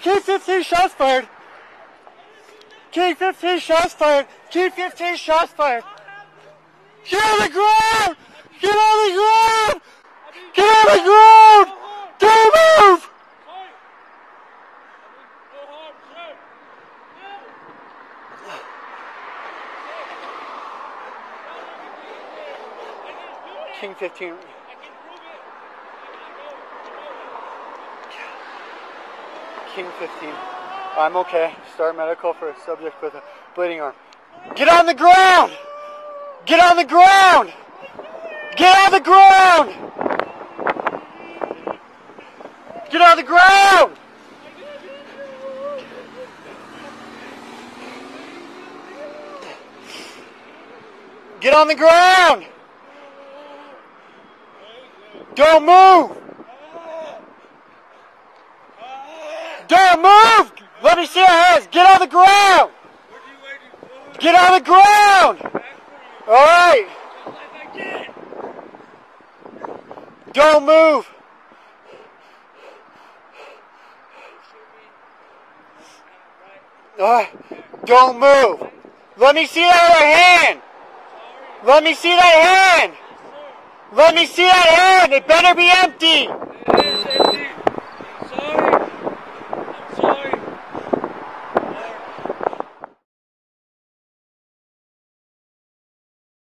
K-15 shots fired. K-15 shots fired. K-15 shots fired. Get on the ground! Get on the ground! Get on the ground! Don't move! King 15. King 15. I'm okay. Start medical for a subject with a bleeding arm. Get on the ground! Get on the ground! Get on the ground! Get on the ground! Get on the ground! Don't move! Don't move! Let me see your hands! Get on the ground! Get on the ground! Alright! Don't move! Alright, don't move! Let me see that other hand! Let me see that hand! Let me see that hand. It better be empty.